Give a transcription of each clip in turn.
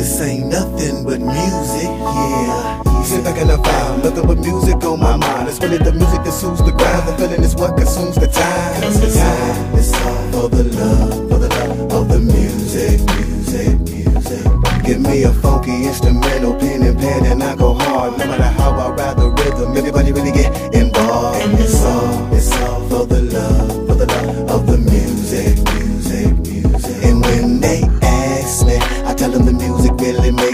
This ain't nothing but music, yeah. Sit back and I vibe, nothing but music on my mind. It's really the music that soothes the ground. The feeling is what consumes the time. It's all, it's all for the love, for the love of the music, music, music. Give me a funky instrumental, pen and pen, and I go hard. No matter how I ride the rhythm, everybody really get involved. And it's all, it's all for the love, for the love of the music,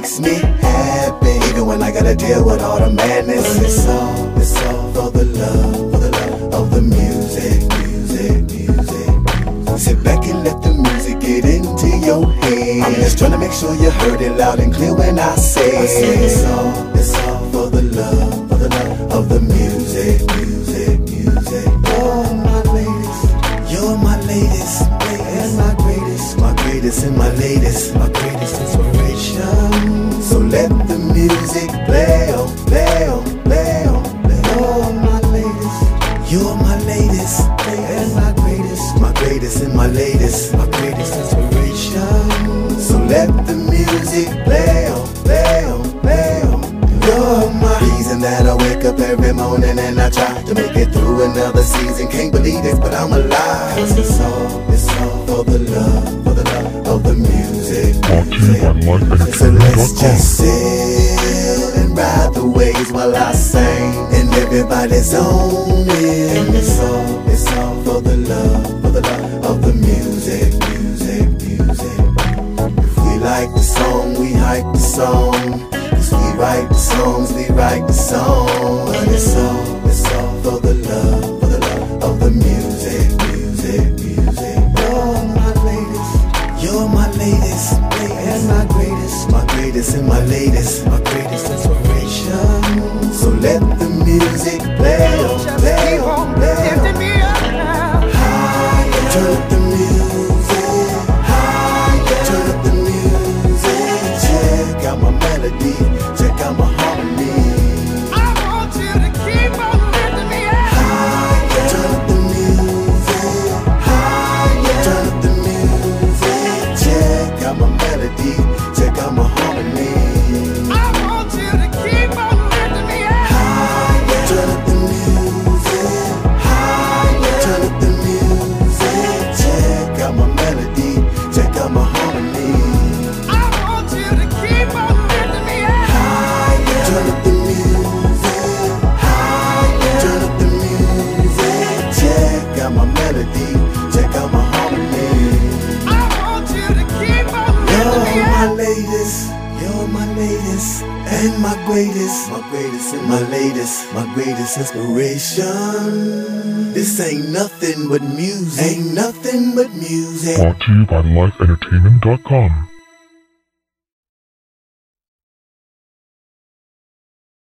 makes me happy. Even when I gotta deal with all the madness, it's all, it's all for the love, for the love of the music, music, music. Sit back and let the music get into your head. I'm just trying to make sure you heard it loud and clear when I say, I say it's all, it's all for the love, for the love of the music, music, music. Oh, my latest, you're my latest, and my greatest, my greatest and my latest, my greatest inspiration. So let the music play, oh, play, oh, play, oh, play. Oh, my latest, you're my latest, and my greatest, my greatest and my latest, my greatest inspiration. So let the music play, oh, play, oh, play, oh. You're my reason that I wake up every morning and I try to make it through another season. Can't believe this, but I'm alive. Cause it's all, it's all for the love and ride the waves while I sing, and everybody's on it. And it's all, it's all for the love, for the love of the music, music, music. If we like the song, we hype the song. Cause we write the songs, we write the song. And it's all, it's all for the love, for the love my latest, and my greatest, my greatest and my latest, my greatest inspiration. So let the music play, oh, play, oh, play. oh. Higher, turn up the music. Higher, turn up the music. Check out my melody, check out my harmony. My melody, out my harmony. I want you to keep on lifting me up. Higher, turn up the music. Higher, turn up the music. Check out my melody, check out my harmony. I want you to keep on lifting me up. Higher, turn up the music. Higher, turn up the music. Check out my melody, you're my latest, and my greatest, my greatest and my latest, my greatest inspiration. This ain't nothing but music, ain't nothing but music. Brought to you by LifeEntertainment.com.